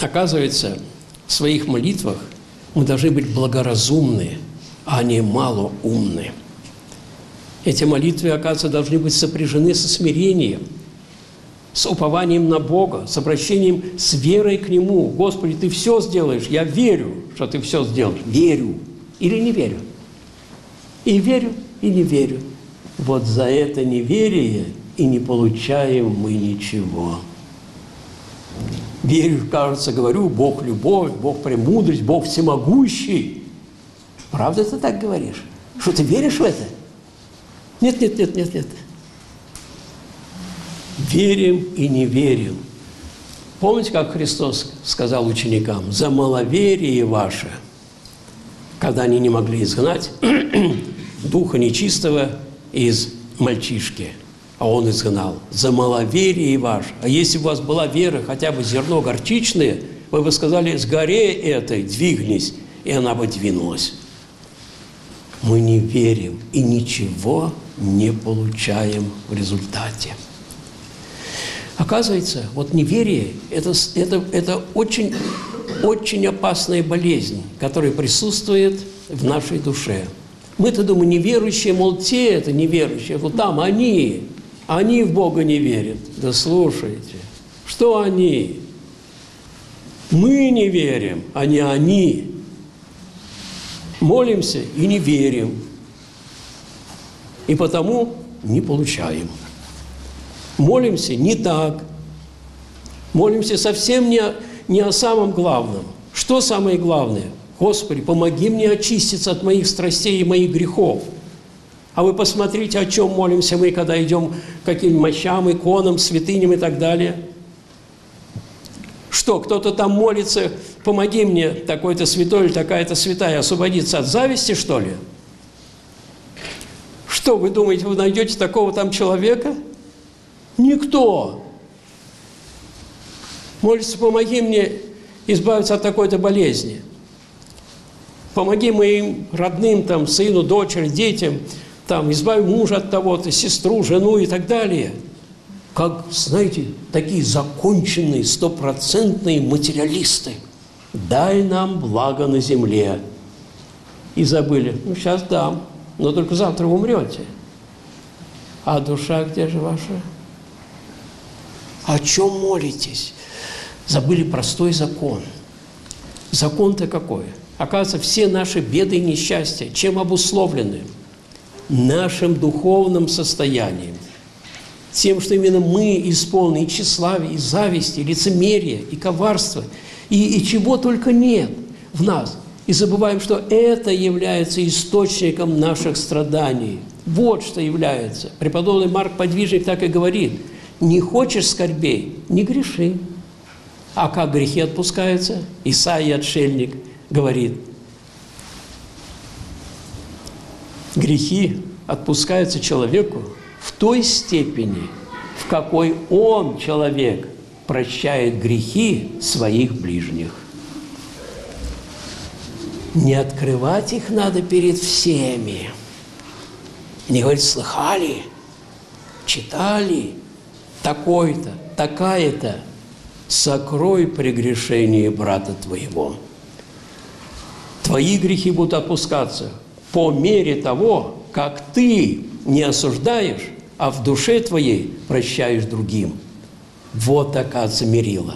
Оказывается, в своих молитвах мы должны быть благоразумны, а не малоумны. Эти молитвы, оказывается, должны быть сопряжены со смирением, с упованием на Бога, с обращением с верой к Нему. Господи, Ты все сделаешь, я верю, что Ты все сделаешь. Верю или не верю. И верю, и не верю. Вот за это неверие и не получаем мы ничего. Верю, кажется, говорю, Бог – любовь, Бог – премудрость, Бог – всемогущий. Правда ты так говоришь? Что ты веришь в это? Нет, нет, нет, нет, нет. Верим и не верим. Помните, как Христос сказал ученикам, «За маловерие ваше», когда они не могли изгнать духа нечистого из мальчишки, а он изгнал. За маловерие ваше. А если у вас была вера, хотя бы зерно горчичное, вы бы сказали, с горе этой двигнись, и она бы двинулась. Мы не верим и ничего не получаем в результате. Оказывается, вот неверие это, – это, это очень, очень опасная болезнь, которая присутствует в нашей душе – мы-то думаем, неверующие, мол, те это неверующие, вот там они, они в Бога не верят. Да слушайте, что они? Мы не верим, а не они. Молимся и не верим. И потому не получаем. Молимся не так. Молимся совсем не, не о самом главном. Что самое главное – Господи, помоги мне очиститься от моих страстей и моих грехов. А вы посмотрите, о чем молимся мы, когда идем к каким мощам, иконам, святыням и так далее. Что, кто-то там молится, помоги мне, такой-то святой или такая-то святая, освободиться от зависти, что ли? Что, вы думаете, вы найдете такого там человека? Никто. Молится, помоги мне избавиться от такой-то болезни – помоги моим родным, там, сыну, дочери, детям, там, избави мужа от того-то, сестру, жену и так далее. Как, знаете, такие законченные, стопроцентные материалисты. Дай нам благо на земле. И забыли, ну, сейчас дам, но только завтра умрете. А душа где же ваша? О чем молитесь? Забыли простой закон. Закон-то какой? – Оказывается, все наши беды и несчастья чем обусловлены? Нашим духовным состоянием. Тем, что именно мы исполнены и тщеславия, и зависти, и лицемерия, и коварства, и, и чего только нет в нас. И забываем, что это является источником наших страданий. Вот что является. Преподобный Марк Подвижник так и говорит. Не хочешь скорбей – не греши. А как грехи отпускаются? Исаия отшельник – говорит, грехи отпускаются человеку в той степени, в какой он, человек, прощает грехи своих ближних. Не открывать их надо перед всеми. Не говорить, слыхали, читали, такой-то, такая-то, сокрой прегрешение брата твоего. Твои грехи будут опускаться по мере того, как ты не осуждаешь, а в душе твоей прощаешь другим. Вот, оказывается, мерила.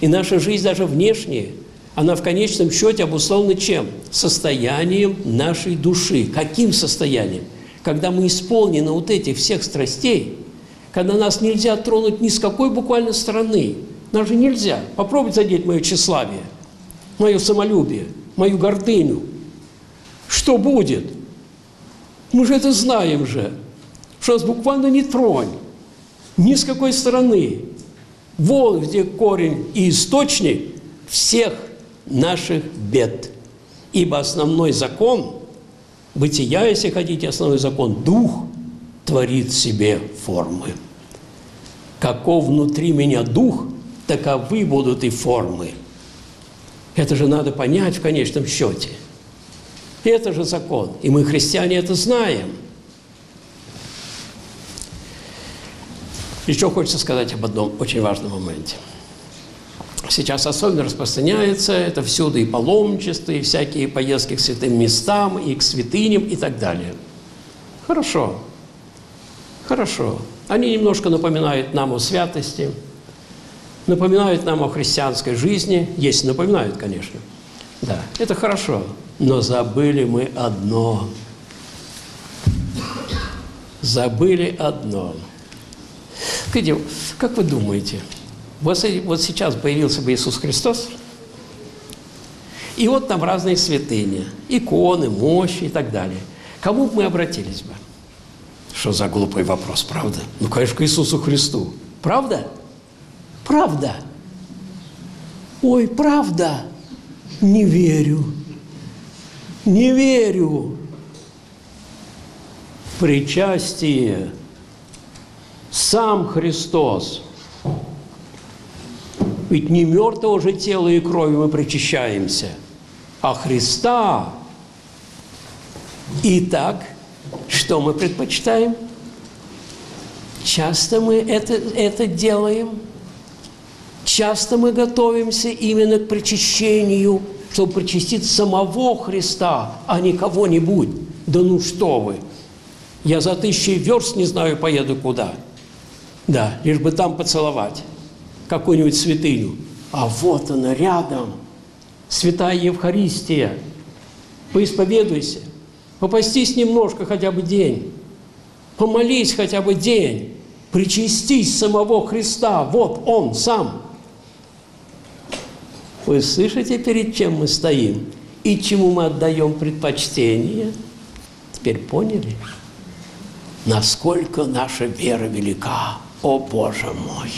И наша жизнь даже внешняя, она в конечном счете обусловлена чем? Состоянием нашей души. Каким состоянием? Когда мы исполнены вот этих всех страстей, когда нас нельзя тронуть ни с какой буквально стороны. Нас же нельзя. Попробуй задеть мое тщеславие, мое самолюбие – мою гордыню. Что будет? Мы же это знаем же, что нас буквально не тронь, ни с какой стороны. Вот где корень и источник всех наших бед. Ибо основной закон, бытия, если хотите, основной закон, дух творит себе формы. Каков внутри меня дух, таковы будут и формы – это же надо понять в конечном счете. Это же закон. И мы, христиане, это знаем. Еще хочется сказать об одном очень важном моменте. сейчас особенно распространяется, это всюду и паломничество, и всякие поездки к святым местам, и к святыням, и так далее. Хорошо, хорошо. Они немножко напоминают нам о святости, напоминают нам о христианской жизни, если напоминают, конечно. Да, это хорошо, но забыли мы одно. Забыли одно. Как вы думаете, вот, вот сейчас появился бы Иисус Христос, и вот там разные святыни, иконы, мощи и так далее. Кому бы мы обратились бы? Что за глупый вопрос, правда? Ну, конечно, к Иисусу Христу. Правда? Правда. Ой, правда. Не верю. Не верю. Причастие. Сам Христос – ведь не мертвого же тела и крови мы причащаемся, а Христа. Итак, что мы предпочитаем? Часто мы это, это делаем. Часто мы готовимся именно к причащению, чтобы причастить самого Христа, а не кого-нибудь. Да ну что вы! Я за тысячи верст не знаю, поеду куда. Да, лишь бы там поцеловать какую-нибудь святыню. А вот она рядом, святая Евхаристия. Поисповедуйся, попастись немножко хотя бы день, помолись хотя бы день, причастись самого Христа. Вот Он сам. Вы слышите, перед чем мы стоим и чему мы отдаем предпочтение? Теперь поняли, насколько наша вера велика, о Боже мой!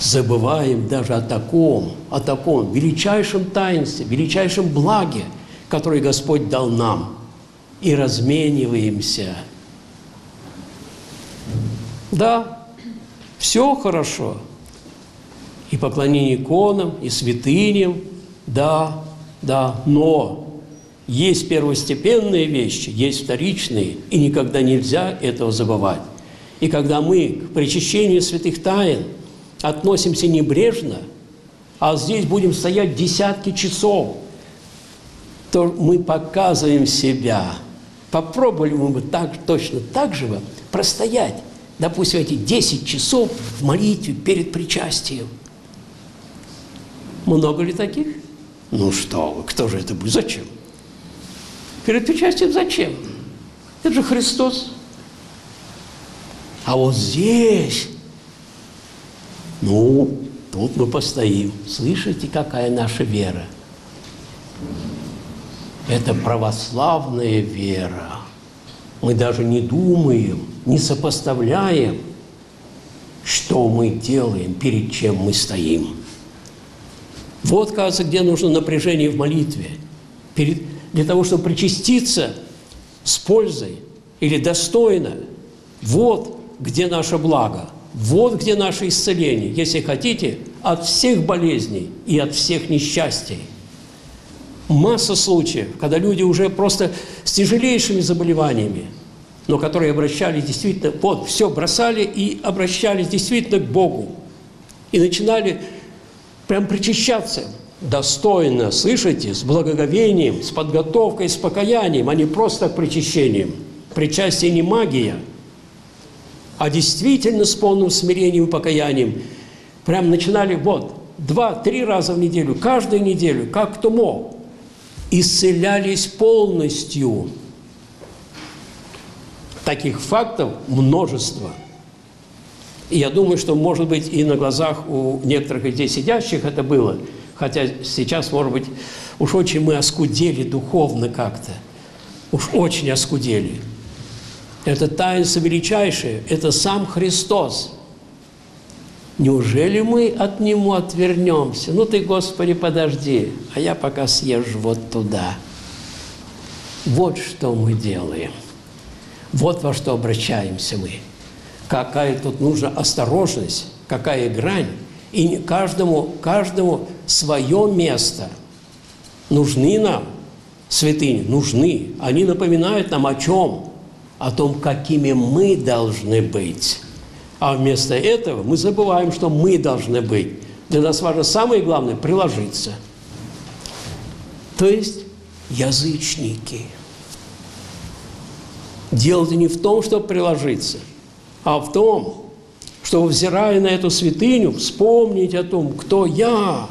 забываем даже о таком, о таком величайшем таинстве, величайшем благе, которое Господь дал нам, и размениваемся. Да, все хорошо. И поклонение иконам, и святыням, да, да, но есть первостепенные вещи, есть вторичные, и никогда нельзя этого забывать. И когда мы к причащению святых тайн – относимся небрежно, а здесь будем стоять десятки часов, то мы показываем себя. Попробовали мы так, точно так же простоять, допустим, эти 10 часов в молитве перед причастием. Много ли таких? Ну что вы, кто же это будет? Зачем? Перед причастием зачем? Это же Христос. А вот здесь ну, тут мы постоим. Слышите, какая наша вера? Это православная вера. Мы даже не думаем, не сопоставляем, что мы делаем, перед чем мы стоим. Вот, кажется, где нужно напряжение в молитве. Перед, для того, чтобы причаститься с пользой или достойно. Вот где наше благо – вот где наше исцеление, если хотите, от всех болезней и от всех несчастий. Масса случаев, когда люди уже просто с тяжелейшими заболеваниями, но которые обращались действительно, вот, все бросали и обращались действительно к Богу. И начинали прям причащаться достойно, слышите, с благоговением, с подготовкой, с покаянием, а не просто причащением. Причастие не магия – а действительно с полным смирением и покаянием. Прям начинали вот, два-три раза в неделю, каждую неделю, как кто мог. Исцелялись полностью. Таких фактов множество. Я думаю, что, может быть, и на глазах у некоторых здесь сидящих это было. Хотя сейчас, может быть, уж очень мы оскудели духовно как-то. Уж очень оскудели. Это таинство величайшее, это сам Христос. Неужели мы от Него отвернемся? Ну ты, Господи, подожди, а я пока съезжу вот туда. Вот что мы делаем. Вот во что обращаемся мы. Какая тут нужна осторожность, какая грань. И каждому, каждому свое место. Нужны нам святыни? Нужны. Они напоминают нам о чем? о том, какими мы должны быть. А вместо этого мы забываем, что мы должны быть Для нас важно самое главное – приложиться. То есть язычники. Дело-то не в том, чтобы приложиться, а в том, чтобы, взирая на эту святыню, вспомнить о том, кто я,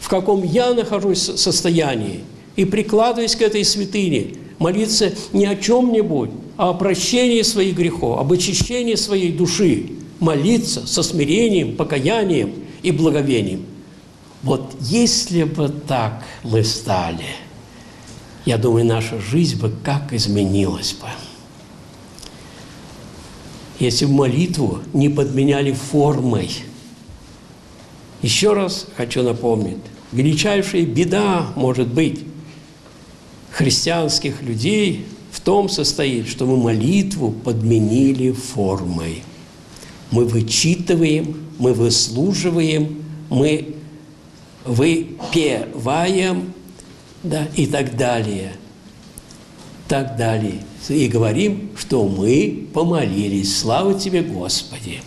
в каком я нахожусь состоянии, и прикладываясь к этой святыне, молиться не о чем-нибудь, а о прощении своих грехов, об очищении своей души, молиться со смирением, покаянием и благовением. Вот если бы так мы стали, я думаю, наша жизнь бы как изменилась бы. Если бы молитву не подменяли формой. Еще раз хочу напомнить, величайшая беда может быть христианских людей в том состоит, что мы молитву подменили формой. Мы вычитываем, мы выслуживаем, мы выпеваем да, и так далее. Так далее. И говорим, что мы помолились. Слава тебе, Господи!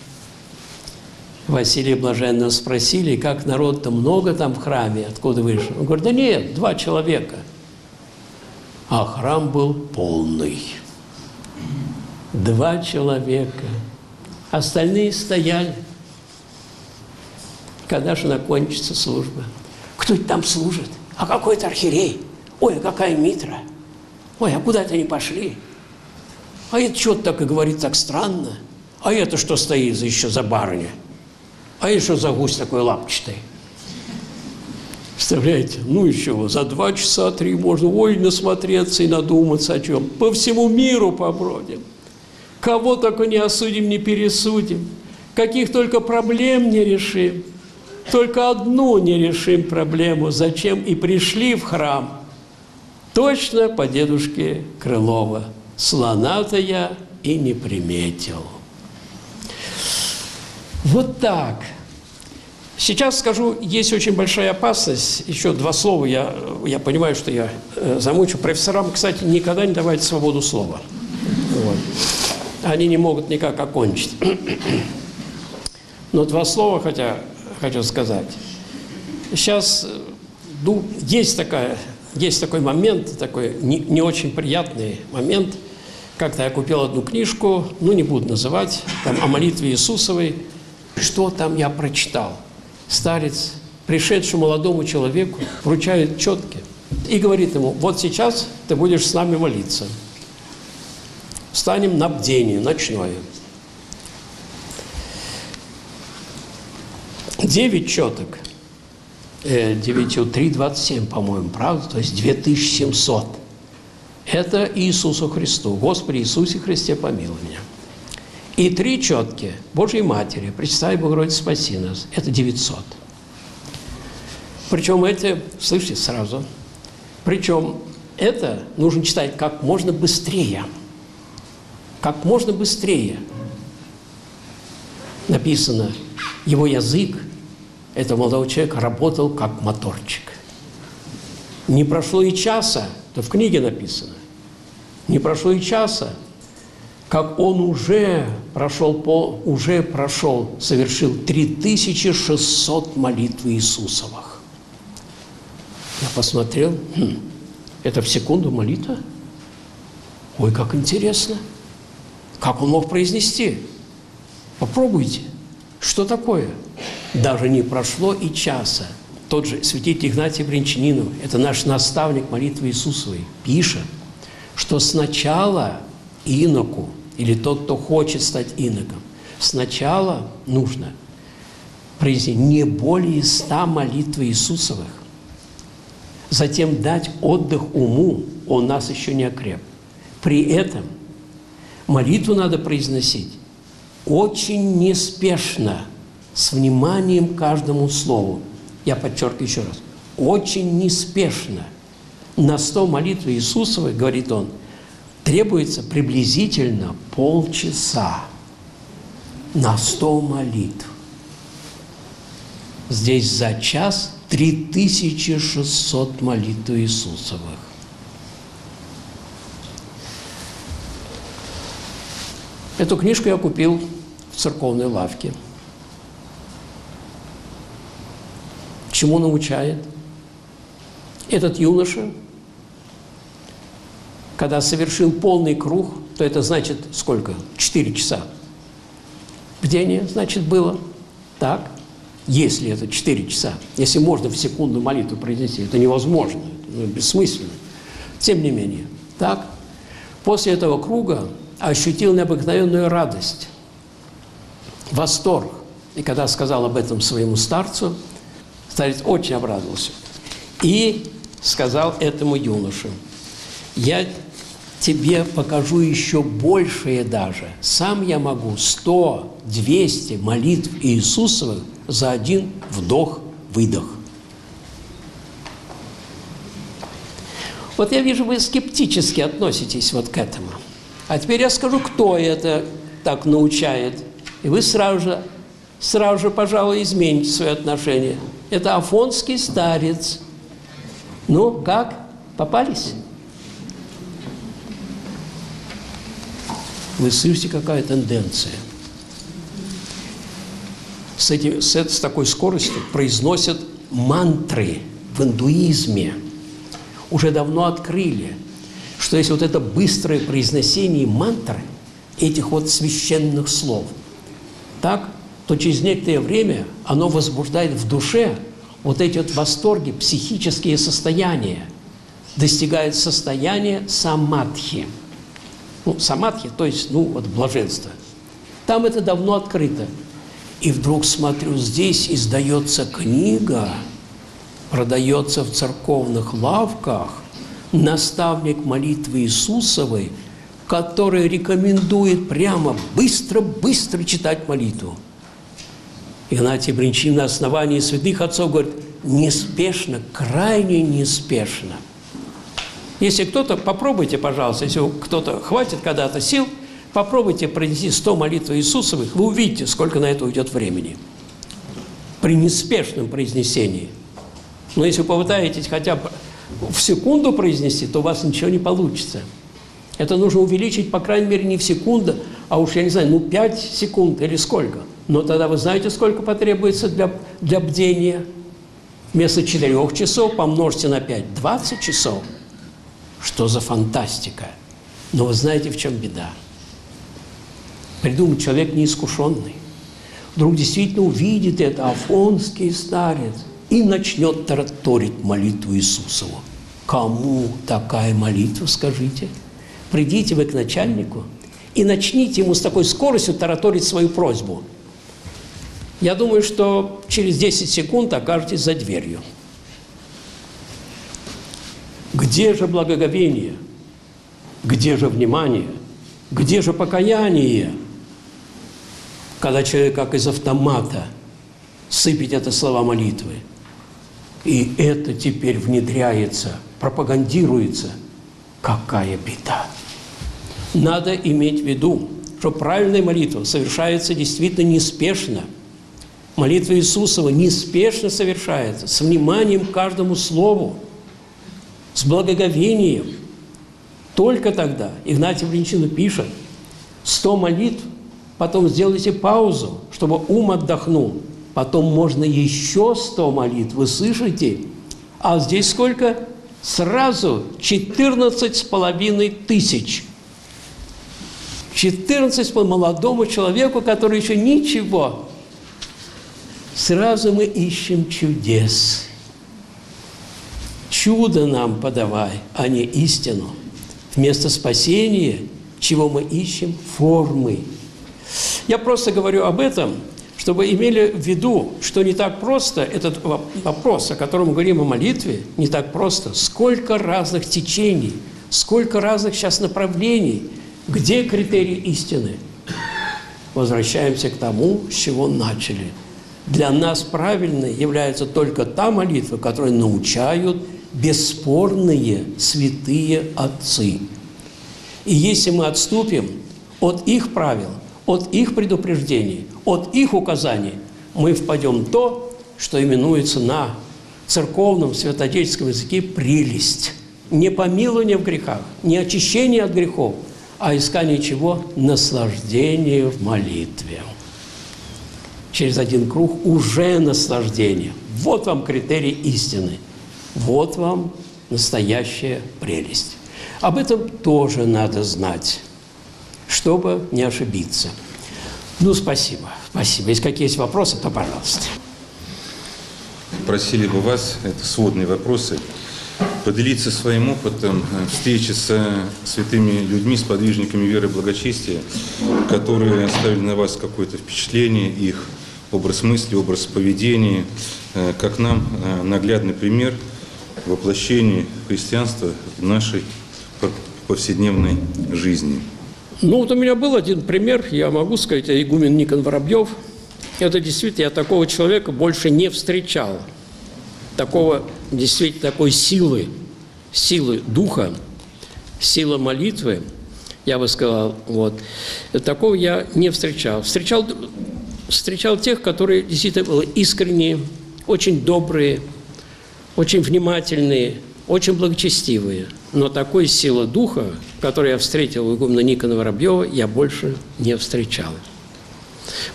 Василия Блаженного спросили, как народ-то много там в храме, откуда вышел. Он говорит, да нет, два человека. А храм был полный. Два человека. Остальные стояли когда же закончится служба. Кто там служит? А какой это архиерей? Ой, а какая митра? Ой, а куда это они пошли? А это что-то так и говорит так странно. А это что стоит за еще за барыня? А это что за гусь такой лапчатый? Представляете? Ну еще за два часа, три можно, ой, насмотреться и надуматься о чем. По всему миру побродим. Кого только не осудим, не пересудим. Каких только проблем не решим. Только одну не решим проблему, зачем и пришли в храм. Точно по дедушке Крылова. Слона-то я и не приметил. Вот так. Сейчас скажу, есть очень большая опасность. Еще два слова. Я, я понимаю, что я э, замучу. Профессорам, кстати, никогда не давайте свободу слова. Вот. Они не могут никак окончить. Но два слова, хотя хочу сказать. Сейчас ну, есть, такая, есть такой момент, такой не, не очень приятный момент. Как-то я купил одну книжку, ну не буду называть, там о молитве Иисусовой. Что там я прочитал? Старец, пришедшему молодому человеку, вручает четки и говорит ему, вот сейчас ты будешь с нами молиться. Встанем на бдение ночное. 9 четок, 9, 3, 27, по-моему, правда? То есть 2700. Это Иисусу Христу. Господи Иисусе Христе, помилуй меня. И три четки Божьей Матери, Пречистай Богородица, спаси нас. Это 900. Причем эти, слышите, сразу, причем это нужно читать как можно быстрее. Как можно быстрее. Написано, его язык этого молодого человека работал как моторчик. Не прошло и часа, это в книге написано, не прошло и часа, как он уже прошел, по, уже прошел, совершил 3600 молитв Иисусовых. Я посмотрел, хм, это в секунду молитва? Ой, как интересно. Как он мог произнести? Попробуйте. Что такое? Даже не прошло и часа. Тот же святитель Игнатий Бринчанинов, это наш наставник молитвы Иисусовой, пишет, что сначала иноку, или тот, кто хочет стать иноком, сначала нужно произнести не более ста молитв Иисусовых, затем дать отдых уму, он нас еще не окреп. При этом молитву надо произносить очень неспешно – с вниманием каждому слову. Я подчеркиваю еще раз. Очень неспешно. На сто молитв Иисусовой, говорит он, требуется приблизительно полчаса на сто молитв. Здесь за час 3600 молитв Иисусовых. Эту книжку я купил в церковной лавке – Чему научает? Этот юноша, когда совершил полный круг, то это значит сколько? Четыре часа. Бдение, значит, было. Так? Если это четыре часа. Если можно в секунду молитву произнести, это невозможно, это бессмысленно. Тем не менее, так? После этого круга ощутил необыкновенную радость, восторг. И когда сказал об этом своему старцу, старец очень обрадовался. И сказал этому юноше, я тебе покажу еще большее даже. Сам я могу 100, 200 молитв Иисусовых за один вдох-выдох. Вот я вижу, вы скептически относитесь вот к этому. А теперь я скажу, кто это так научает. И вы сразу же, сразу же, пожалуй, измените свое отношение. Это афонский старец. Ну, как? Попались? Вы слышите, какая тенденция? С, этим, с, с такой скоростью произносят мантры в индуизме. Уже давно открыли, что есть вот это быстрое произношение мантр этих вот священных слов, так, то через некоторое время оно возбуждает в душе вот эти вот восторги, психические состояния, достигает состояния самадхи – ну, самадхи, то есть, ну, вот блаженство. Там это давно открыто. И вдруг смотрю, здесь издается книга, продается в церковных лавках, наставник молитвы Иисусовой, который рекомендует прямо быстро-быстро читать молитву. Игнатий Бринчин на основании святых отцов говорит, неспешно, крайне неспешно – если кто-то, попробуйте, пожалуйста, если кто-то хватит когда-то сил, попробуйте произнести 100 молитв Иисусовых, вы увидите, сколько на это уйдет времени. При неспешном произнесении. Но если вы попытаетесь хотя бы в секунду произнести, то у вас ничего не получится. Это нужно увеличить, по крайней мере, не в секунду, а уж, я не знаю, ну, 5 секунд или сколько. Но тогда вы знаете, сколько потребуется для, для бдения? Вместо 4 часов помножьте на 5 – 20 часов – что за фантастика. Но вы знаете, в чем беда? Придумать человек неискушенный. Вдруг действительно увидит это афонский старец и начнет тараторить молитву Иисусову. Кому такая молитва, скажите? Придите вы к начальнику и начните ему с такой скоростью тараторить свою просьбу. Я думаю, что через 10 секунд окажетесь за дверью. Где же благоговение? Где же внимание? Где же покаяние? Когда человек как из автомата сыпет это слова молитвы. И это теперь внедряется, пропагандируется. Какая беда! Надо иметь в виду, что правильная молитва совершается действительно неспешно. Молитва Иисусова неспешно совершается, с вниманием к каждому слову с благоговением. Только тогда Игнатий Валентину пишет, сто молитв, потом сделайте паузу, чтобы ум отдохнул. Потом можно еще сто молитв, вы слышите? А здесь сколько? Сразу 14 с половиной тысяч. 14 по молодому человеку, который еще ничего. Сразу мы ищем чудес чудо нам подавай, а не истину. Вместо спасения, чего мы ищем? Формы. Я просто говорю об этом, чтобы имели в виду, что не так просто этот вопрос, о котором мы говорим о молитве, не так просто. Сколько разных течений, сколько разных сейчас направлений, где критерий истины? Возвращаемся к тому, с чего начали. Для нас правильной является только та молитва, которая научают бесспорные святые отцы. И если мы отступим от их правил, от их предупреждений, от их указаний, мы впадем в то, что именуется на церковном святодельческом языке прелесть. Не помилование в грехах, не очищение от грехов, а искание чего? Наслаждение в молитве. Через один круг уже наслаждение. Вот вам критерий истины. Вот вам настоящая прелесть. Об этом тоже надо знать, чтобы не ошибиться. Ну, спасибо. Спасибо. Если какие есть вопросы, то пожалуйста. Просили бы вас, это сводные вопросы, поделиться своим опытом э, встречи с святыми людьми, с подвижниками веры и благочестия, которые оставили на вас какое-то впечатление, их образ мысли, образ поведения, э, как нам э, наглядный пример воплощения христианства в нашей повседневной жизни. Ну, вот у меня был один пример, я могу сказать, игумен Никон Воробьев. Это действительно, я такого человека больше не встречал. Такого, действительно, такой силы, силы духа, сила молитвы, я бы сказал, вот. Такого я не встречал. Встречал, встречал тех, которые действительно были искренние, очень добрые, очень внимательные, очень благочестивые. Но такой силы духа, которую я встретил у игумна Никона Воробьева, я больше не встречал.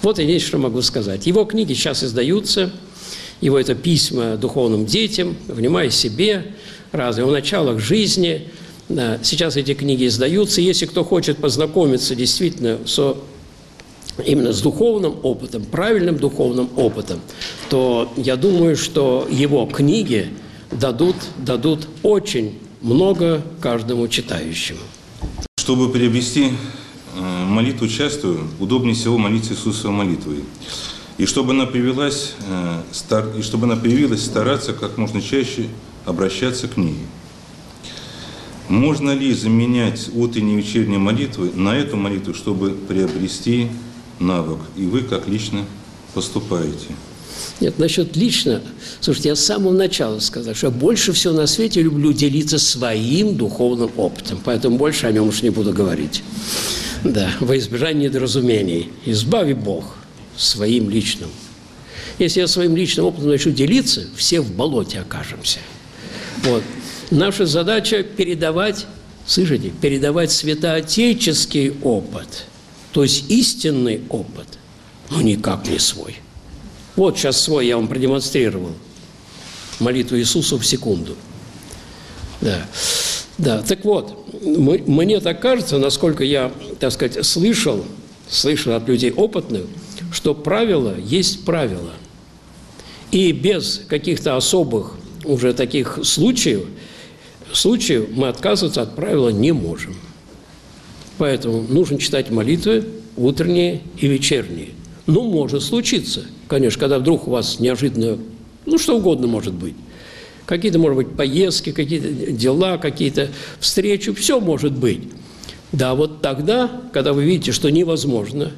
Вот есть, что могу сказать. Его книги сейчас издаются, его это письма духовным детям, «Внимай себе», разные, о началах жизни. Сейчас эти книги издаются. Если кто хочет познакомиться действительно со именно с духовным опытом, правильным духовным опытом, то я думаю, что его книги дадут, дадут очень много каждому читающему. Чтобы приобрести э, молитву частую, удобнее всего молиться Иисусовой молитвой. И чтобы она привелась, э, и чтобы она появилась, стараться как можно чаще обращаться к ней. Можно ли заменять утренние и вечерние молитвы на эту молитву, чтобы приобрести навык? И вы как лично поступаете? Нет, насчет лично, слушайте, я с самого начала сказал, что я больше всего на свете люблю делиться своим духовным опытом, поэтому больше о нем уж не буду говорить. Да, во избежание недоразумений. Избави Бог своим личным. Если я своим личным опытом начну делиться, все в болоте окажемся. Вот. Наша задача передавать, слышите, передавать святоотеческий опыт, то есть истинный опыт, но никак не свой – вот сейчас свой я вам продемонстрировал. Молитву Иисусу в секунду. Да. Да, так вот, мне так кажется, насколько я, так сказать, слышал, слышал от людей опытных, что правило есть правило. И без каких-то особых уже таких случаев, случаев мы отказываться от правила не можем. Поэтому нужно читать молитвы утренние и вечерние. Ну, может случиться, конечно, когда вдруг у вас неожиданно, ну, что угодно может быть. Какие-то, может быть, поездки, какие-то дела, какие-то встречи, все может быть. Да, вот тогда, когда вы видите, что невозможно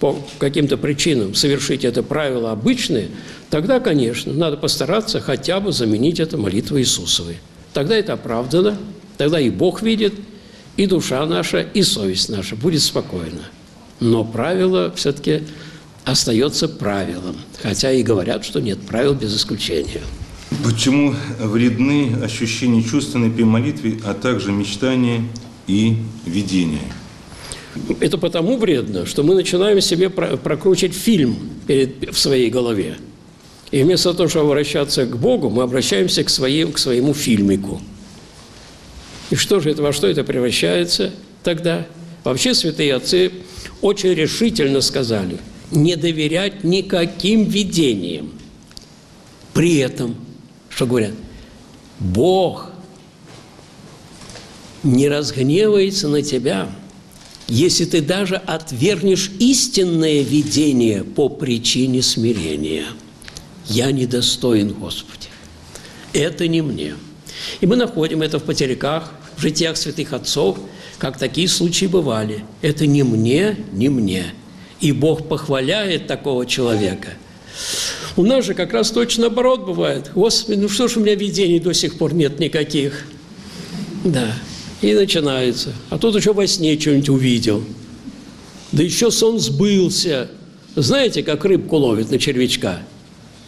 по каким-то причинам совершить это правило обычное, тогда, конечно, надо постараться хотя бы заменить это молитвой Иисусовой. Тогда это оправдано, тогда и Бог видит, и душа наша, и совесть наша будет спокойна но правило все-таки остается правилом, хотя и говорят, что нет правил без исключения. Почему вредны ощущения чувственной при молитве, а также мечтания и видения? Это потому вредно, что мы начинаем себе прокручивать фильм перед, в своей голове. И вместо того, чтобы обращаться к Богу, мы обращаемся к, своим, к своему фильмику. И что же это, во что это превращается тогда? Вообще святые отцы очень решительно сказали не доверять никаким видениям. При этом, что говорят, Бог не разгневается на тебя, если ты даже отвергнешь истинное видение по причине смирения. Я недостоин, Господи. Это не мне. И мы находим это в потеряках, в житиях святых отцов – как такие случаи бывали. Это не мне, не мне. И Бог похваляет такого человека. У нас же как раз точно наоборот бывает. Господи, ну что ж у меня видений до сих пор нет никаких. Да. И начинается. А тут еще во сне что-нибудь увидел. Да еще сон сбылся. Знаете, как рыбку ловят на червячка?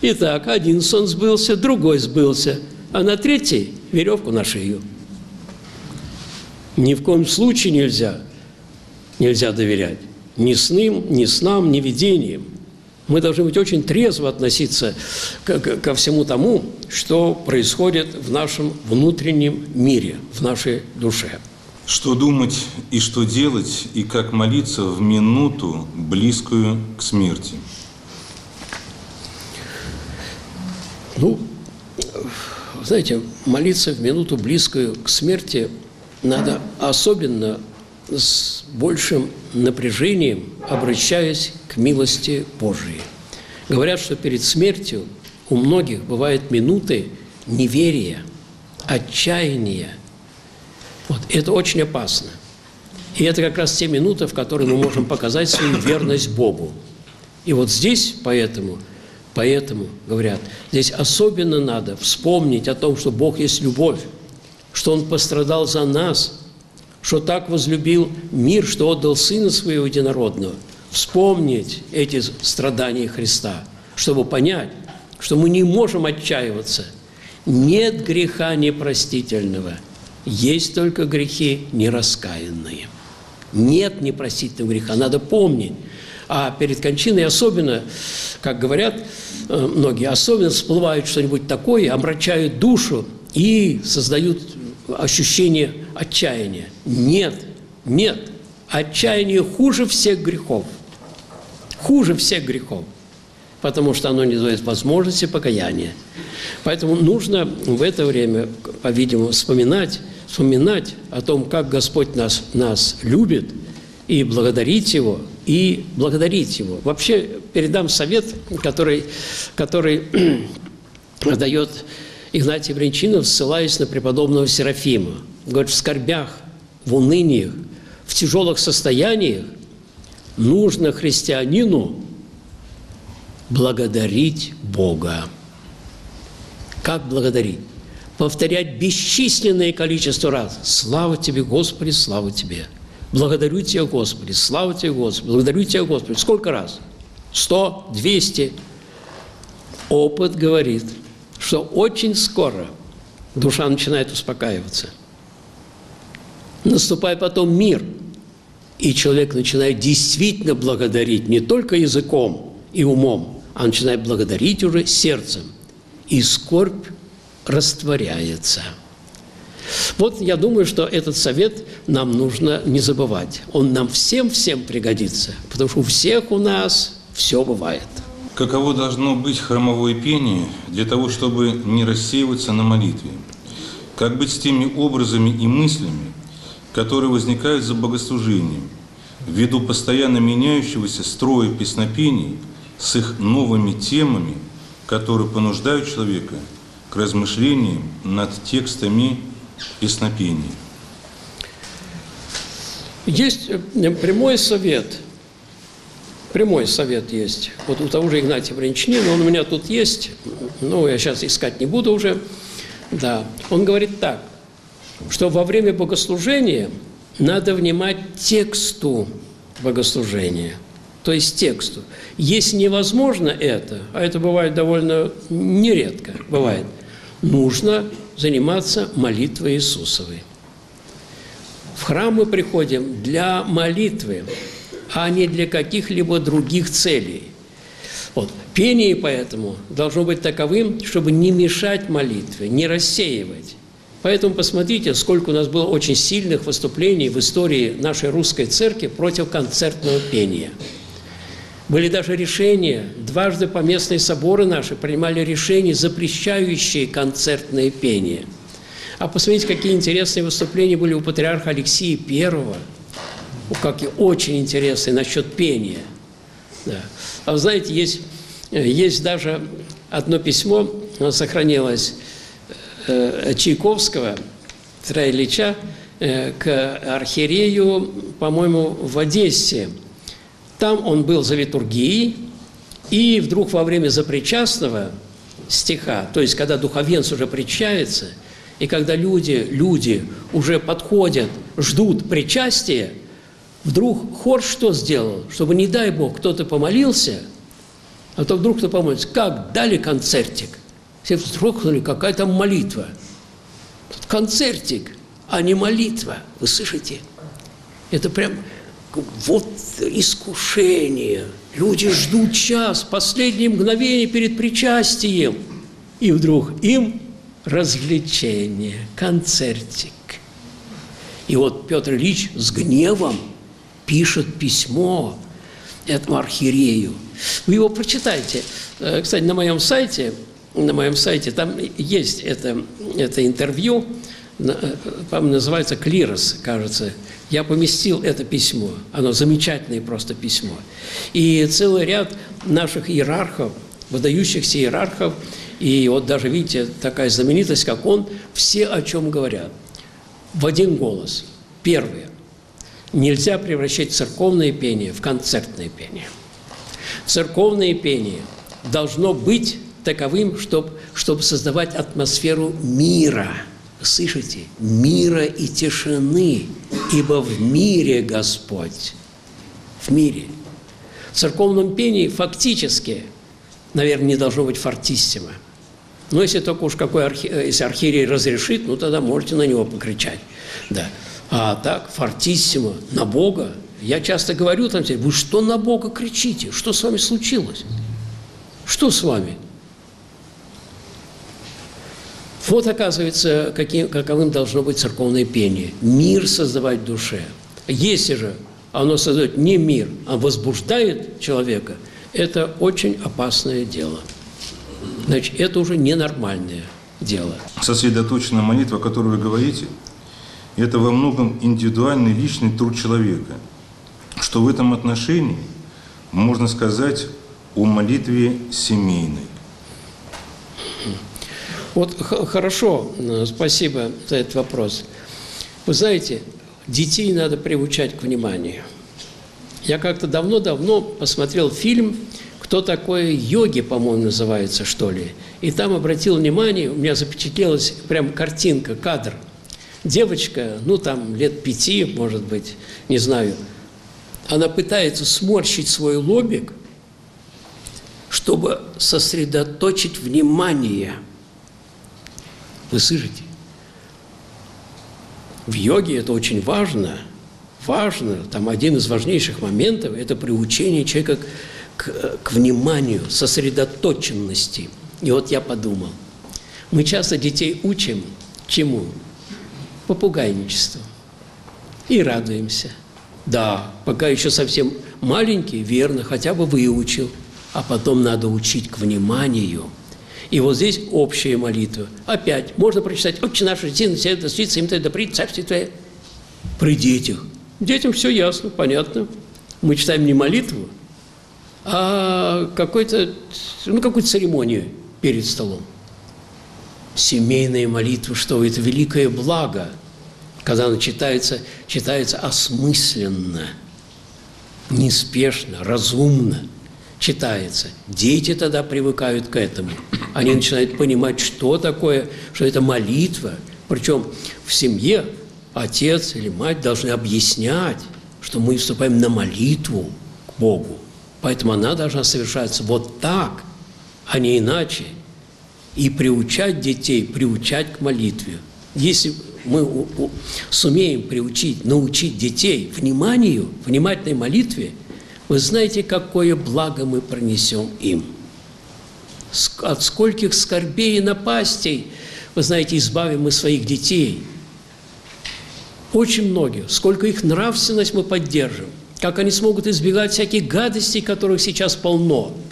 Итак, один сон сбылся, другой сбылся, а на третий веревку на шею. Ни в коем случае нельзя, нельзя доверять ни сным, ни снам, ни видениям. Мы должны быть очень трезво относиться ко, ко всему тому, что происходит в нашем внутреннем мире, в нашей душе. Что думать и что делать, и как молиться в минуту, близкую к смерти? Ну, знаете, молиться в минуту, близкую к смерти, надо особенно с большим напряжением, обращаясь к милости Божией. Говорят, что перед смертью у многих бывают минуты неверия, отчаяния. Вот, это очень опасно. И это как раз те минуты, в которые мы можем показать свою верность Богу. И вот здесь поэтому, поэтому, говорят, здесь особенно надо вспомнить о том, что Бог есть любовь, что Он пострадал за нас – что так возлюбил мир, что отдал Сына Своего Единородного, вспомнить эти страдания Христа, чтобы понять, что мы не можем отчаиваться. Нет греха непростительного, есть только грехи нераскаянные. Нет непростительного греха, надо помнить. А перед кончиной особенно, как говорят многие, особенно всплывают что-нибудь такое, омрачают душу и создают ощущение отчаяния. Нет, нет. Отчаяние хуже всех грехов. Хуже всех грехов. Потому что оно не дает возможности покаяния. Поэтому нужно в это время, по-видимому, вспоминать, вспоминать о том, как Господь нас, нас любит, и благодарить Его, и благодарить Его. Вообще передам совет, который, который дает Игнатий Бринчинов, ссылаясь на преподобного Серафима. Говорит, в скорбях, в уныниях, в тяжелых состояниях нужно христианину благодарить Бога. Как благодарить? Повторять бесчисленное количество раз. Слава Тебе, Господи, слава Тебе. Благодарю Тебя, Господи, слава Тебе, Господи, благодарю Тебя, Господи. Сколько раз? Сто, двести. Опыт говорит – что очень скоро душа начинает успокаиваться. Наступает потом мир, и человек начинает действительно благодарить не только языком и умом, а начинает благодарить уже сердцем. И скорбь растворяется. Вот я думаю, что этот совет нам нужно не забывать. Он нам всем-всем пригодится, потому что у всех у нас все бывает – Каково должно быть хромовое пение для того, чтобы не рассеиваться на молитве? Как быть с теми образами и мыслями, которые возникают за богослужением, ввиду постоянно меняющегося строя песнопений с их новыми темами, которые понуждают человека к размышлениям над текстами песнопений? Есть э, прямой совет – прямой совет есть. Вот у того же Игнатия Бринчанина, он у меня тут есть, ну, я сейчас искать не буду уже, да. Он говорит так, что во время богослужения надо внимать тексту богослужения, то есть тексту. Если невозможно это, а это бывает довольно нередко, бывает, нужно заниматься молитвой Иисусовой. В храм мы приходим для молитвы, а не для каких-либо других целей. Вот. Пение поэтому должно быть таковым, чтобы не мешать молитве, не рассеивать. Поэтому посмотрите, сколько у нас было очень сильных выступлений в истории нашей русской церкви против концертного пения. Были даже решения, дважды поместные соборы наши принимали решения, запрещающие концертное пение. А посмотрите, какие интересные выступления были у патриарха Алексея Первого – как и очень интересный насчет пения. Да. А вы знаете, есть, есть даже одно письмо, оно сохранилось, э, Чайковского, Петра Ильича, э, к архиерею, по-моему, в Одессе. Там он был за литургией, и вдруг во время запричастного стиха, то есть когда духовенство уже причается, и когда люди, люди уже подходят, ждут причастия – Вдруг хор что сделал? Чтобы, не дай Бог, кто-то помолился, а то вдруг кто помолится. Как? Дали концертик. Все вздрогнули, какая там молитва. Тут концертик, а не молитва. Вы слышите? Это прям вот искушение. Люди ждут час, последние мгновения перед причастием. И вдруг им развлечение, концертик. И вот Петр Ильич с гневом пишет письмо этому архиерею. Вы его прочитайте. Э, кстати, на моем сайте, на моем сайте там есть это, это интервью, э, по-моему, называется «Клирос», кажется. Я поместил это письмо. Оно замечательное просто письмо. И целый ряд наших иерархов, выдающихся иерархов, и вот даже, видите, такая знаменитость, как он, все о чем говорят. В один голос. Первое. Нельзя превращать церковное пение в концертное пение. Церковное пение должно быть таковым, чтобы, чтобы создавать атмосферу мира. Слышите? Мира и тишины, ибо в мире Господь. В мире. В церковном пении фактически, наверное, не должно быть фортиссимо. Но если только уж какой архи... если архиерей разрешит, ну тогда можете на него покричать. Да. А так, фортиссимо, на Бога. Я часто говорю там, вы что на Бога кричите? Что с вами случилось? Что с вами? Вот, оказывается, каким, каковым должно быть церковное пение. Мир создавать в душе. Если же оно создает не мир, а возбуждает человека, это очень опасное дело. Значит, это уже ненормальное дело. Сосредоточенная молитва, о которой вы говорите – это во многом индивидуальный личный труд человека, что в этом отношении можно сказать о молитве семейной. Вот хорошо, спасибо за этот вопрос. Вы знаете, детей надо приучать к вниманию. Я как-то давно-давно посмотрел фильм «Кто такой йоги», по-моему, называется, что ли. И там обратил внимание, у меня запечатлелась прям картинка, кадр – девочка, ну там лет пяти, может быть, не знаю, она пытается сморщить свой лобик, чтобы сосредоточить внимание. Вы слышите? В йоге это очень важно. Важно, там один из важнейших моментов – это приучение человека к, к вниманию, сосредоточенности. И вот я подумал, мы часто детей учим чему? попугайничеству. И радуемся. Да, пока еще совсем маленький, верно, хотя бы выучил. А потом надо учить к вниманию. И вот здесь общая молитва. Опять можно прочитать «Отче наш, иди на себя, святится им да придет царствие Твое». При детях. Детям все ясно, понятно. Мы читаем не молитву, а какой-то, ну, какую-то церемонию перед столом семейная молитва, что это великое благо, когда она читается, читается осмысленно, неспешно, разумно читается. Дети тогда привыкают к этому. Они начинают понимать, что такое, что это молитва. Причем в семье отец или мать должны объяснять, что мы вступаем на молитву к Богу. Поэтому она должна совершаться вот так, а не иначе – и приучать детей, приучать к молитве. Если мы сумеем приучить, научить детей вниманию, внимательной молитве, вы знаете, какое благо мы пронесем им. От скольких скорбей и напастей, вы знаете, избавим мы своих детей. Очень многих. Сколько их нравственность мы поддержим. Как они смогут избегать всяких гадостей, которых сейчас полно –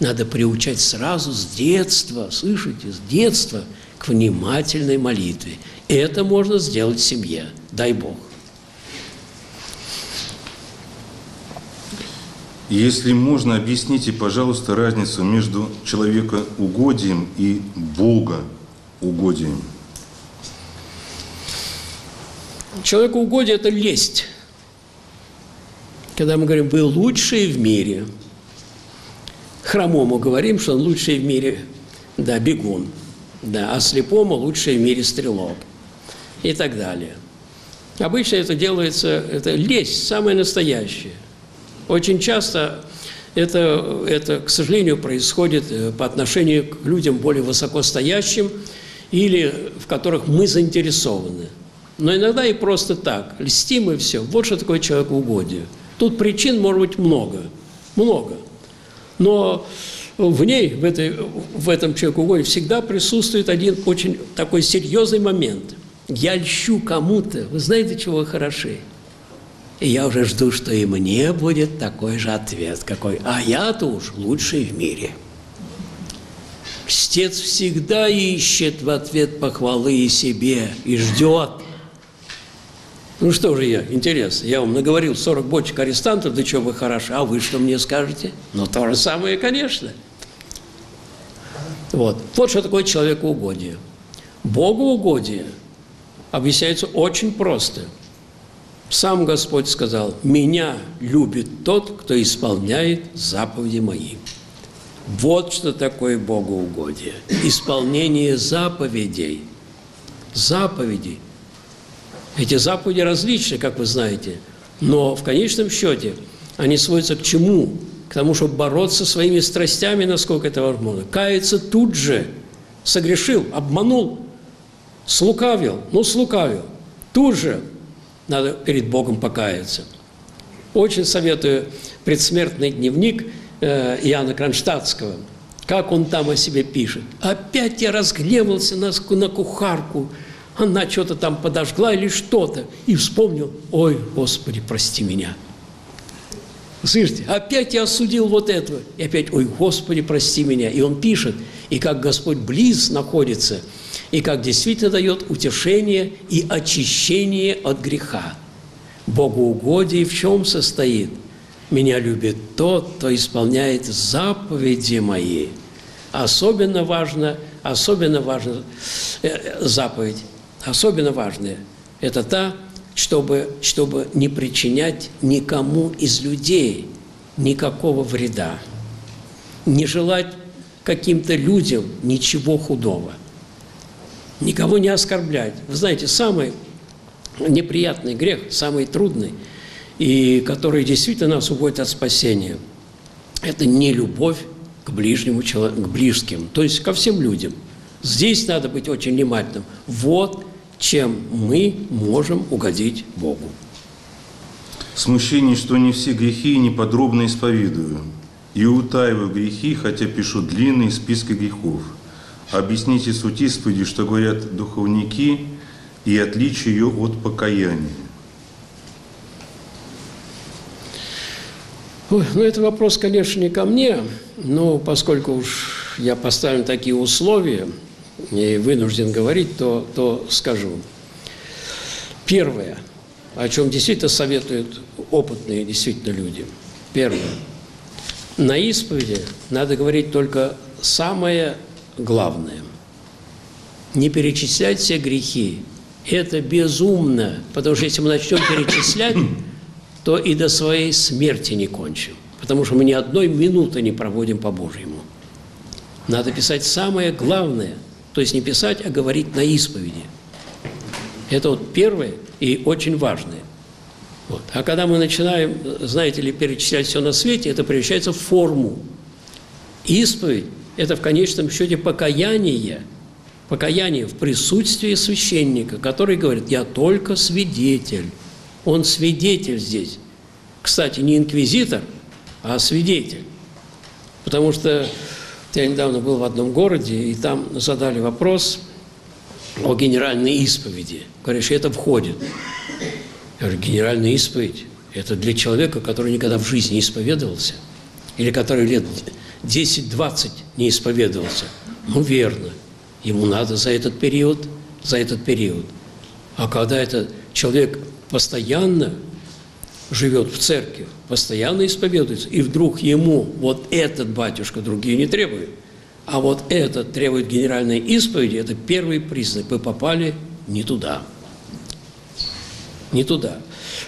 надо приучать сразу с детства, слышите, с детства к внимательной молитве. Это можно сделать в семье, дай Бог. Если можно, объясните, пожалуйста, разницу между человекоугодием и богоугодием. Человекоугодие – это лесть. Когда мы говорим «вы лучшие в мире», Хромому говорим, что он лучший в мире, да, бегун, да, а слепому лучший в мире стрелок и так далее. Обычно это делается, это лесть, самое настоящее. Очень часто это, это, к сожалению, происходит э, по отношению к людям более высокостоящим или в которых мы заинтересованы. но иногда и просто так. Льстим и все. Вот что такое человекоугодие. Тут причин может быть много. Много. Но в ней, в, этой, в этом человекоугодии всегда присутствует один очень такой серьезный момент. Я льщу кому-то, вы знаете, чего хороши? И я уже жду, что и мне будет такой же ответ, какой, а я-то уж лучший в мире. Чтец всегда ищет в ответ похвалы и себе и ждет. Ну что же я, интересно, я вам наговорил 40 бочек арестантов, да что вы хороши, а вы что мне скажете? Ну то же самое, конечно. Вот, вот что такое человекоугодие. Богоугодие объясняется очень просто. Сам Господь сказал, «Меня любит тот, кто исполняет заповеди мои». Вот что такое богоугодие. Исполнение заповедей. Заповеди. Эти заповеди различны, как вы знаете, но в конечном счете они сводятся к чему? К тому, чтобы бороться своими страстями, насколько это возможно. Каяться тут же. Согрешил, обманул, слукавил, ну слукавил. Тут же надо перед Богом покаяться. Очень советую предсмертный дневник – Э, Иоанна Кронштадтского, как он там о себе пишет. «Опять я разгневался на, на кухарку, она что-то там подожгла или что-то, и вспомнил, ой, Господи, прости меня». Слышите, опять я осудил вот этого, и опять, ой, Господи, прости меня. И он пишет, и как Господь близ находится, и как действительно дает утешение и очищение от греха. Богоугодие в чем состоит – меня любит тот, кто исполняет заповеди мои. Особенно важно, особенно важно э, заповедь, особенно важная – это та, чтобы, чтобы не причинять никому из людей никакого вреда, не желать каким-то людям ничего худого, никого не оскорблять. Вы знаете, самый неприятный грех, самый трудный – и который действительно нас уводит от спасения. Это не любовь к ближнему к близким, то есть ко всем людям. Здесь надо быть очень внимательным. Вот чем мы можем угодить Богу. Смущение, что не все грехи неподробно исповедую. И утаиваю грехи, хотя пишу длинные списки грехов. Объясните суть исповеди, что говорят духовники, и отличие ее от покаяния. Ой, ну, это вопрос, конечно, не ко мне, но поскольку уж я поставлен такие условия и вынужден говорить, то, то скажу. Первое, о чем действительно советуют опытные действительно люди. Первое. На исповеди надо говорить только самое главное. Не перечислять все грехи. Это безумно, потому что если мы начнем перечислять, то и до своей смерти не кончим, потому что мы ни одной минуты не проводим по Божьему. Надо писать самое главное, то есть не писать, а говорить на исповеди. Это вот первое и очень важное. Вот. А когда мы начинаем, знаете ли, перечислять все на свете, это превращается в форму. Исповедь – это в конечном счете покаяние, покаяние в присутствии священника, который говорит, я только свидетель. Он свидетель здесь. Кстати, не инквизитор, а свидетель. Потому что я недавно был в одном городе, и там задали вопрос о генеральной исповеди. Говоришь, это входит. Я говорю, генеральная исповедь – это для человека, который никогда в жизни не исповедовался, или который лет 10-20 не исповедовался. Ну, верно. Ему надо за этот период, за этот период. А когда этот человек постоянно живет в церкви, постоянно исповедуется, и вдруг ему вот этот батюшка другие не требует, а вот этот требует генеральной исповеди, это первый признак, вы попали не туда. Не туда.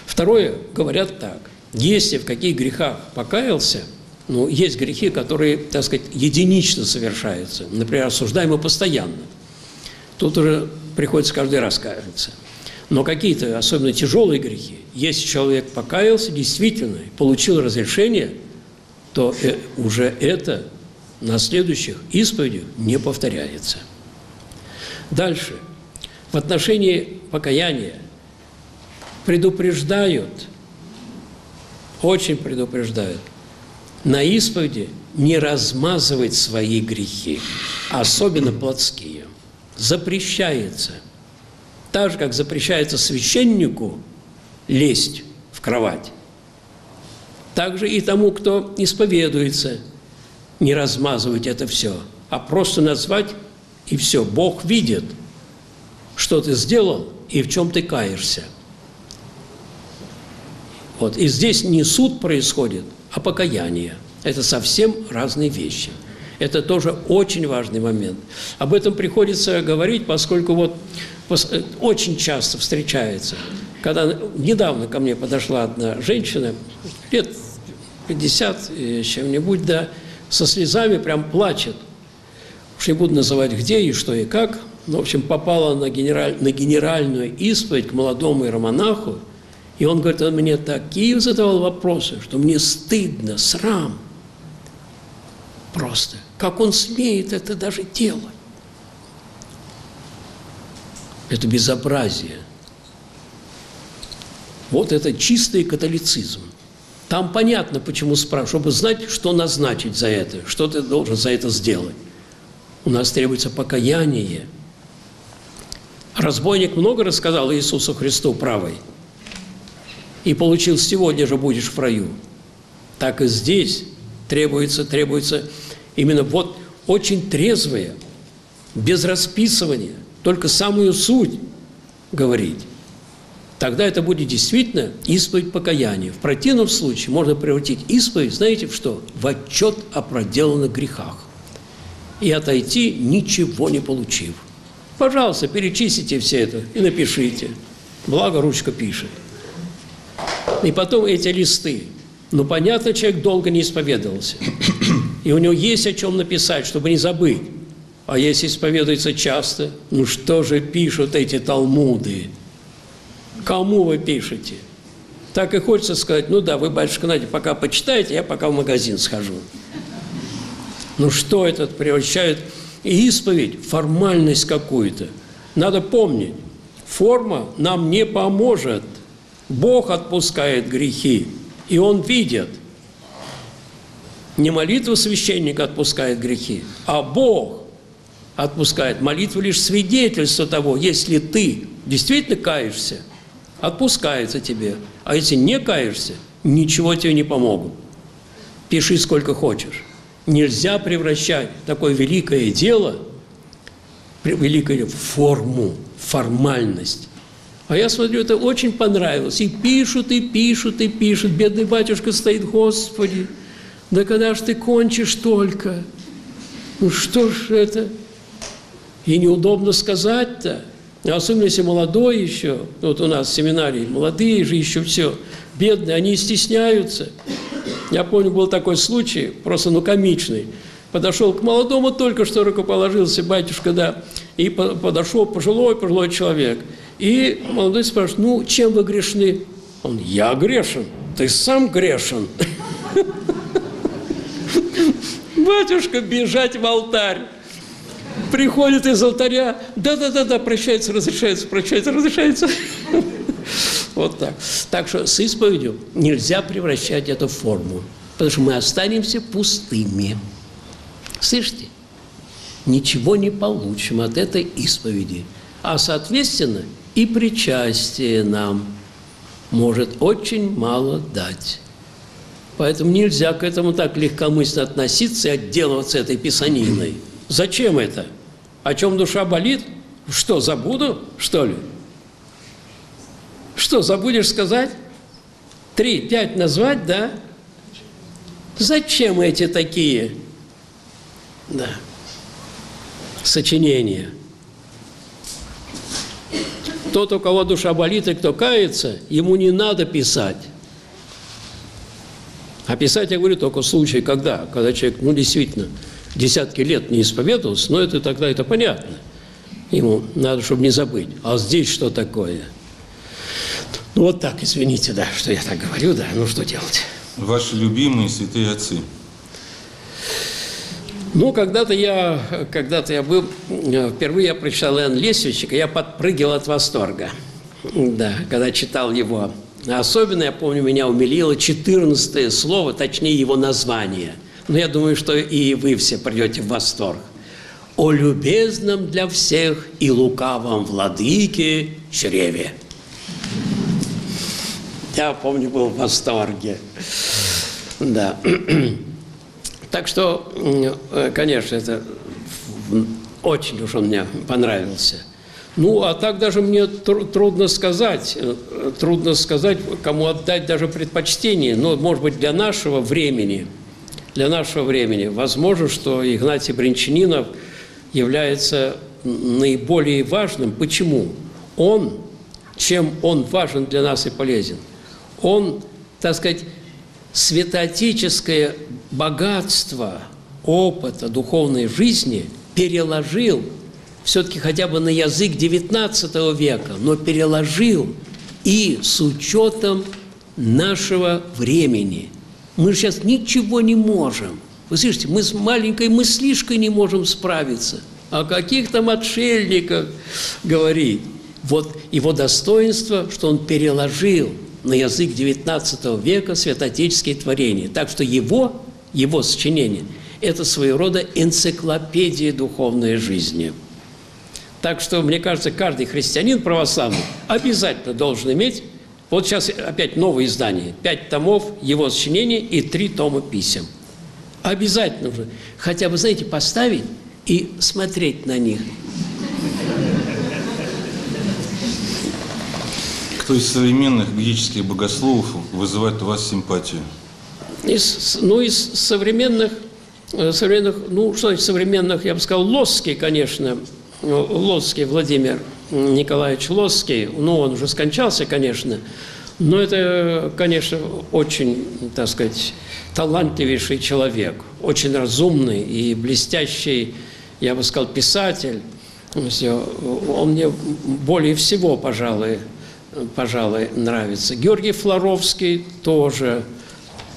Второе, говорят так, если в каких грехах покаялся, ну, есть грехи, которые, так сказать, единично совершаются. Например, осуждаемы постоянно. Тут уже приходится каждый раз каяться. Но какие-то особенно тяжелые грехи, если человек покаялся действительно, получил разрешение, то э, уже это на следующих исповедях не повторяется. Дальше. в отношении покаяния предупреждают, очень предупреждают, на исповеди не размазывать свои грехи, особенно плотские. Запрещается. Так же, как запрещается священнику лезть в кровать, также и тому, кто исповедуется, не размазывать это все, а просто назвать и все. Бог видит, что ты сделал и в чем ты каешься. Вот. И здесь не суд происходит, а покаяние. Это совсем разные вещи. Это тоже очень важный момент. Об этом приходится говорить, поскольку вот очень часто встречается. Когда недавно ко мне подошла одна женщина, лет 50 чем-нибудь, да, со слезами прям плачет. Уж не буду называть где и что и как. Но, в общем, попала на, генераль, на генеральную исповедь к молодому иеромонаху, и он говорит, он мне такие задавал вопросы, что мне стыдно, срам. Просто. Как он смеет это даже делать? Это безобразие. Вот это чистый католицизм. Там понятно, почему спрашивают, чтобы знать, что назначить за это, что ты должен за это сделать. У нас требуется покаяние. Разбойник много рассказал Иисусу Христу правой. И получил сегодня же будешь в раю. Так и здесь требуется, требуется именно вот очень трезвое, без расписывания, только самую суть говорить тогда это будет действительно исповедь покаяния. В противном случае можно превратить исповедь, знаете, в что? В отчет о проделанных грехах. И отойти, ничего не получив. Пожалуйста, перечислите все это и напишите. Благо, ручка пишет. И потом эти листы. Ну, понятно, человек долго не исповедовался. И у него есть о чем написать, чтобы не забыть. А если исповедуется часто, ну что же пишут эти талмуды? Кому вы пишете? Так и хочется сказать, ну да, вы, батюшка Надя, пока почитаете, я пока в магазин схожу. Ну что это превращает исповедь в формальность какую-то? Надо помнить, форма нам не поможет. Бог отпускает грехи, и Он видит. Не молитва священника отпускает грехи, а Бог отпускает. Молитва лишь свидетельство того, если ты действительно каешься – отпускается тебе. А если не каешься, ничего тебе не помогут. Пиши сколько хочешь. Нельзя превращать такое великое дело, великое в форму, формальность. А я смотрю, это очень понравилось. И пишут, и пишут, и пишут. Бедный батюшка стоит, Господи, да когда ж ты кончишь только? Ну что ж это? И неудобно сказать-то. Особенно если молодой еще, вот у нас в семинарии, молодые же еще все, бедные, они стесняются. Я помню, был такой случай, просто ну комичный. Подошел к молодому, только что рукоположился батюшка, да, и подошел пожилой, пожилой человек. И молодой спрашивает, ну, чем вы грешны? Он, я грешен, ты сам грешен. Батюшка, бежать в алтарь приходит из алтаря, да-да-да-да, прощается, разрешается, прощается, разрешается. Вот так. Так что с исповедью нельзя превращать это в форму, потому что мы останемся пустыми. Слышите? Ничего не получим от этой исповеди. А, соответственно, и причастие нам может очень мало дать. Поэтому нельзя к этому так легкомысленно относиться и отделываться этой писаниной. Зачем это? О чем душа болит? Что, забуду, что ли? Что, забудешь сказать? Три, пять назвать, да? Зачем эти такие, да, сочинения? Тот, у кого душа болит и кто кается, ему не надо писать. А писать, я говорю, только в случае, когда? Когда человек, ну, действительно, десятки лет не исповедовался, но это тогда это понятно. Ему надо, чтобы не забыть. А здесь что такое? Ну вот так, извините, да, что я так говорю, да, ну что делать? Ваши любимые святые отцы. Ну, когда-то я, когда-то я был, впервые я прочитал Иоанн Лесвичика, я подпрыгивал от восторга, да, когда читал его. Особенно, я помню, меня умилило 14 слово, точнее его название. Но я думаю, что и вы все придете в восторг. «О любезном для всех и лукавом владыке чреве». Я помню, был в восторге. Да. Так что, э, конечно, это очень уж он мне понравился. Ну, а так даже мне трудно сказать, э, трудно сказать, кому отдать даже предпочтение. Но, может быть, для нашего времени, для нашего времени, возможно, что Игнатий Бринчанинов является наиболее важным. Почему? Он, чем он важен для нас и полезен? Он, так сказать, святоотеческое богатство опыта духовной жизни переложил все-таки хотя бы на язык XIX века, но переложил и с учетом нашего времени. Мы сейчас ничего не можем. Вы слышите, мы с маленькой мыслишкой не можем справиться. О каких там отшельниках говорит. Вот его достоинство, что он переложил на язык XIX века святоотеческие творения. Так что его, его сочинение – это своего рода энциклопедия духовной жизни. Так что, мне кажется, каждый христианин православный обязательно должен иметь, вот сейчас опять новое издание, пять томов его сочинений и три тома писем. Обязательно уже. Хотя бы, знаете, поставить и смотреть на них – Кто из современных греческих богословов вызывает у вас симпатию? Из, ну, из современных, э, современных, ну, что значит современных, я бы сказал, Лосский, конечно, Лосский Владимир Николаевич Лосский, ну, он уже скончался, конечно, но это, конечно, очень, так сказать, талантливейший человек, очень разумный и блестящий, я бы сказал, писатель. Он мне более всего, пожалуй, пожалуй, нравится. Георгий Флоровский тоже,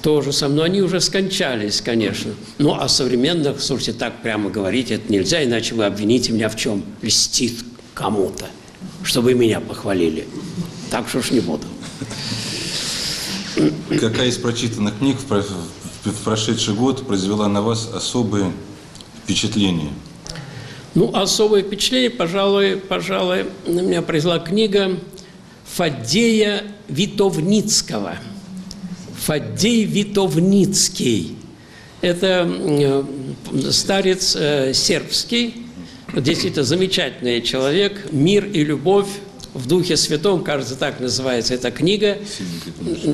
тоже со мной. Они уже скончались, конечно. Ну, а современных, слушайте, так прямо говорить это нельзя, иначе вы обвините меня в чем? Льстит кому-то, чтобы меня похвалили. Так что ж не буду. Какая из прочитанных книг в прошедший год произвела на вас особые впечатления? Ну, особое впечатление, пожалуй, пожалуй, на меня произвела книга Фаддея Витовницкого. Фаддей Витовницкий. Это э, старец э, сербский, действительно замечательный человек, «Мир и любовь в Духе Святом», кажется, так называется эта книга.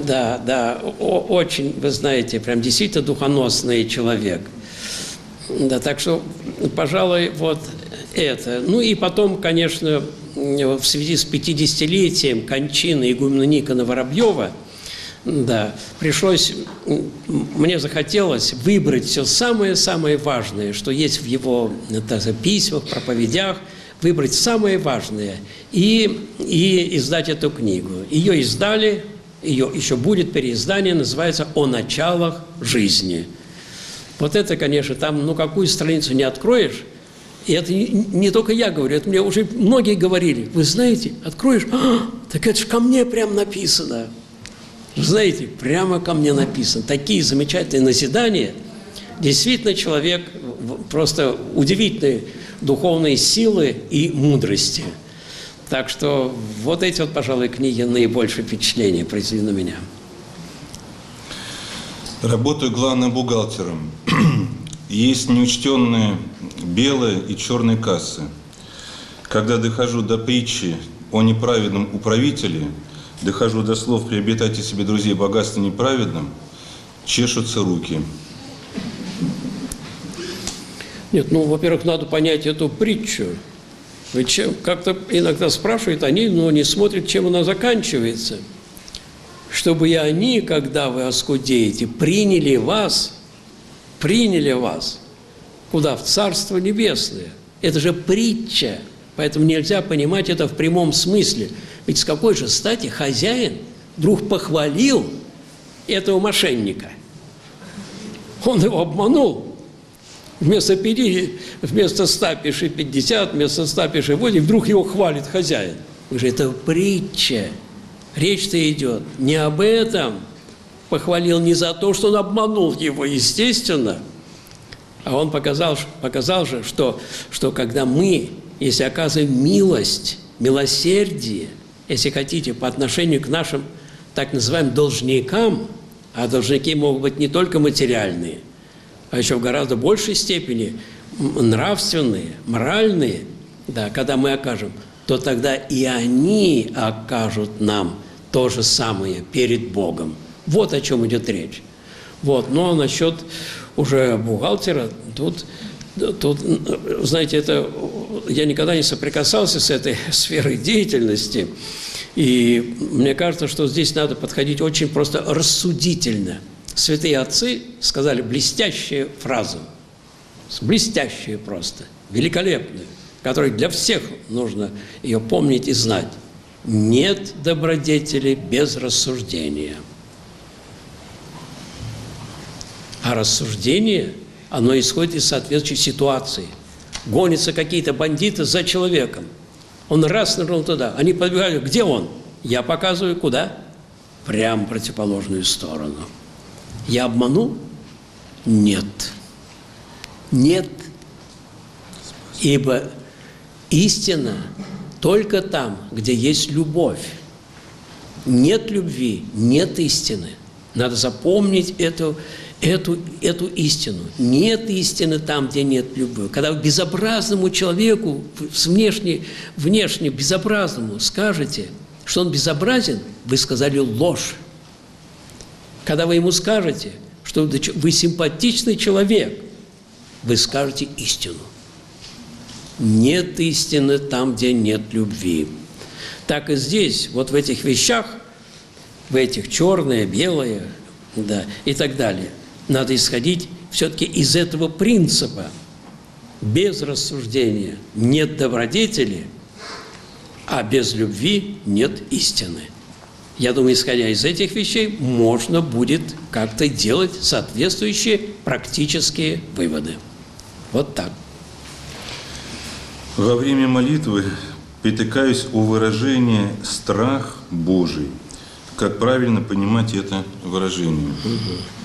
Да, да, очень, вы знаете, прям действительно духоносный человек. Да, так что, пожалуй, вот это. Ну и потом, конечно, в связи с 50-летием кончины игумена Никона Воробьева, да, пришлось, мне захотелось выбрать все самое-самое важное, что есть в его так, письмах, проповедях, выбрать самое важное и, и издать эту книгу. Ее издали, ее еще будет переиздание, называется «О началах жизни». Вот это, конечно, там, ну, какую страницу не откроешь, и это не только я говорю, это мне уже многие говорили. Вы знаете, откроешь, а, так это же ко мне прям написано. Знаете, прямо ко мне написано. Такие замечательные назидания. Действительно, человек просто удивительные духовные силы и мудрости. Так что вот эти вот, пожалуй, книги наибольшее впечатление произвели на меня. Работаю главным бухгалтером. Есть неучтенные белые и черные кассы. Когда дохожу до притчи о неправедном управителе, дохожу до слов «приобретайте себе друзей богатство неправедным», чешутся руки. Нет, ну, во-первых, надо понять эту притчу. Ведь как-то иногда спрашивают они, но не смотрят, чем она заканчивается. Чтобы и они, когда вы оскудеете, приняли вас, приняли вас – Куда? В Царство Небесное. Это же притча. Поэтому нельзя понимать это в прямом смысле. Ведь с какой же стати хозяин вдруг Вместо, 5, вместо 100 пиши 50, вместо 100 пиши 8, вдруг его хвалит хозяин. Вы же это притча. Речь-то идет не об этом. Похвалил не за то, что он обманул его, естественно, а он показал, показал же, что, что когда мы, если оказываем милость, милосердие, если хотите, по отношению к нашим так называемым должникам, а должники могут быть не только материальные, а еще в гораздо большей степени нравственные, моральные, да, когда мы окажем, то тогда и они окажут нам то же самое перед Богом. Вот о чем идет речь. Вот. Но насчет уже бухгалтера, тут, тут, знаете, это я никогда не соприкасался с этой сферой деятельности. И мне кажется, что здесь надо подходить очень просто рассудительно. Святые отцы сказали блестящую фразу, блестящую просто, великолепную, которой для всех нужно ее помнить и знать. Нет добродетели без рассуждения. А рассуждение, оно исходит из соответствующей ситуации. Гонятся какие-то бандиты за человеком. Он раз нырнул туда. Они подбегают. Где он? Я показываю, куда? Прямо противоположную сторону. Я обманул? Нет. Нет. Ибо истина только там, где есть любовь. Нет любви, нет истины. Надо запомнить эту, эту, эту истину. Нет истины там, где нет любви. Когда безобразному человеку, внешне, внешне безобразному скажете, что он безобразен, вы сказали ложь. Когда вы ему скажете, что вы симпатичный человек, вы скажете истину. Нет истины там, где нет любви. Так и здесь, вот в этих вещах, в этих черное, белое, да, и так далее – надо исходить все-таки из этого принципа. Без рассуждения нет добродетели, а без любви нет истины. Я думаю, исходя из этих вещей, можно будет как-то делать соответствующие практические выводы. Вот так. Во время молитвы притыкаюсь о выражении «страх Божий». Как правильно понимать это выражение? Угу.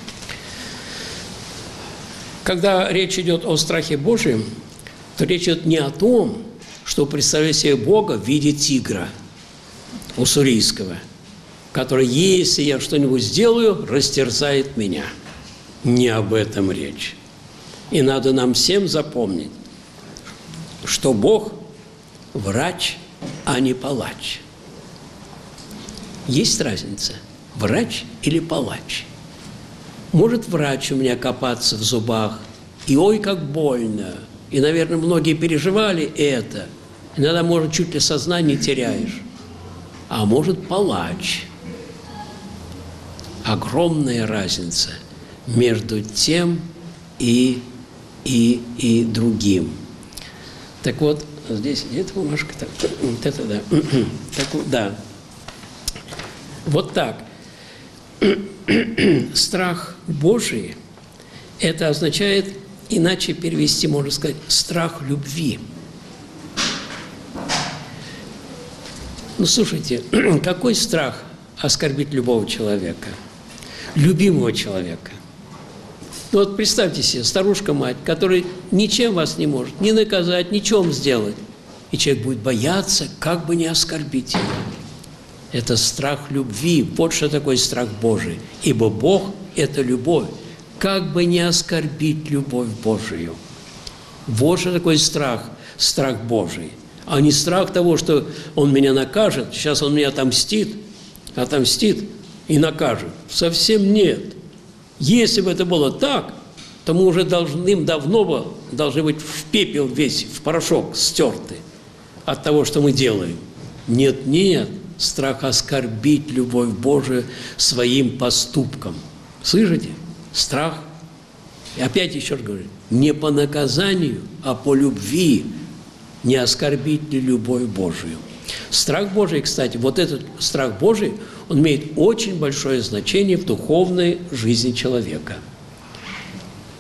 Когда речь идет о страхе Божьем, то речь идет не о том, что представляет себе Бога в виде тигра уссурийского, который, если я что-нибудь сделаю, растерзает меня. Не об этом речь. И надо нам всем запомнить, что Бог – врач, а не палач. Есть разница – врач или палач – может врач у меня копаться в зубах, и ой, как больно. И, наверное, многие переживали это. Иногда, может, чуть ли сознание теряешь. А может, палач. Огромная разница между тем и, и, и другим. Так вот, здесь эта бумажка, так, вот это да. Так, да. Вот так. страх Божий, это означает, иначе перевести, можно сказать, страх любви. Ну, слушайте, какой страх оскорбить любого человека, любимого человека? Ну, вот представьте себе, старушка-мать, которая ничем вас не может, ни наказать, ничем сделать. И человек будет бояться, как бы не оскорбить его. Это страх любви. Вот что такое страх Божий. Ибо Бог – это любовь. Как бы не оскорбить любовь Божию. Вот что такое страх, страх Божий. А не страх того, что Он меня накажет, сейчас Он меня отомстит, отомстит и накажет. Совсем нет. Если бы это было так, то мы уже должным давно должны быть в пепел весь, в порошок стерты от того, что мы делаем. Нет, нет страх оскорбить любовь Божию своим поступком. Слышите? Страх. И опять еще раз говорю, не по наказанию, а по любви не оскорбить ли любовь Божию. Страх Божий, кстати, вот этот страх Божий, он имеет очень большое значение в духовной жизни человека.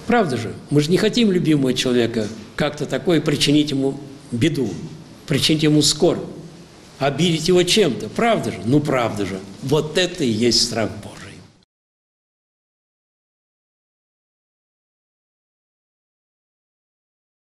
Правда же? Мы же не хотим любимого человека как-то такое причинить ему беду, причинить ему скорбь, обидеть его чем-то. Правда же? Ну, правда же. Вот это и есть страх Бога.